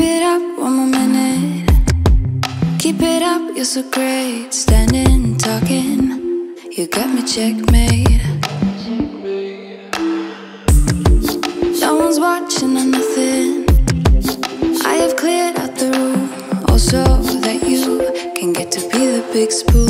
it up one more minute. Keep it up, you're so great. Standing, talking, you got me checkmate. No one's watching or nothing. I have cleared out the room, also that you can get to be the big spoon.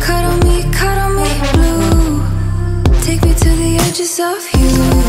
Cuddle me, cuddle me blue. Take me to the edges of you.